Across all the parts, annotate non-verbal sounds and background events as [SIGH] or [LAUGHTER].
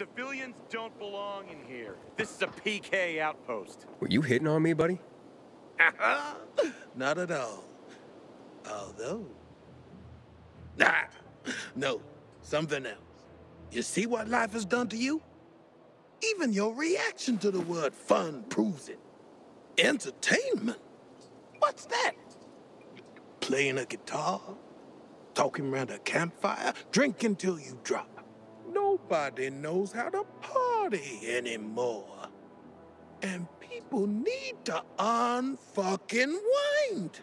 Civilians don't belong in here. This is a PK outpost. Were you hitting on me, buddy? [LAUGHS] Not at all. Although... Nah, no, something else. You see what life has done to you? Even your reaction to the word fun proves it. Entertainment? What's that? Playing a guitar? Talking around a campfire? Drinking till you drop? Nobody knows how to party anymore. And people need to unfucking wind.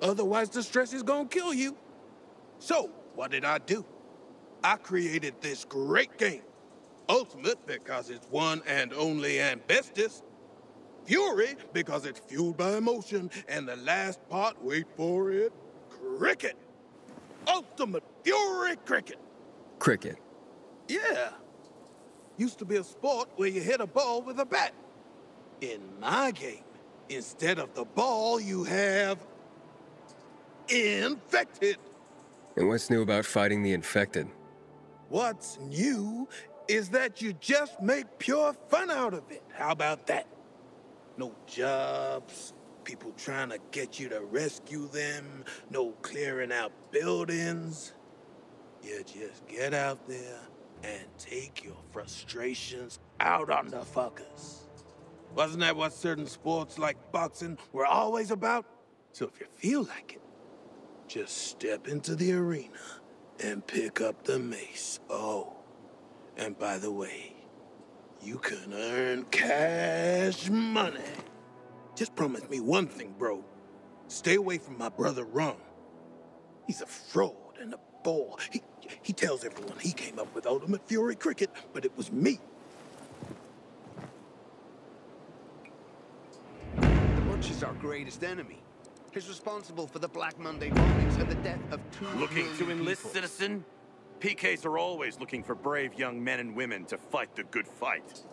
Otherwise, the stress is gonna kill you. So, what did I do? I created this great game. Ultimate because it's one and only and bestest. Fury because it's fueled by emotion. And the last part, wait for it, cricket. Ultimate Fury Cricket. Cricket. Yeah. Used to be a sport where you hit a ball with a bat. In my game, instead of the ball, you have... infected. And what's new about fighting the infected? What's new is that you just make pure fun out of it. How about that? No jobs, people trying to get you to rescue them, no clearing out buildings. You just get out there and take your frustrations out on the fuckers. Wasn't that what certain sports like boxing were always about? So if you feel like it, just step into the arena and pick up the mace. Oh, and by the way, you can earn cash money. Just promise me one thing, bro. Stay away from my brother Ron. He's a fraud and a bore. He, he tells everyone he came up with Ultimate Fury Cricket, but it was me. The Butch is our greatest enemy. He's responsible for the Black Monday bombings and the death of two Looking to enlist, people. citizen? PKs are always looking for brave young men and women to fight the good fight.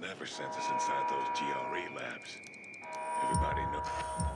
Never sends us inside those GRE labs. Everybody knows.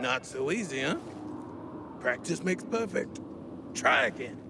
Not so easy, huh? Practice makes perfect. Try again.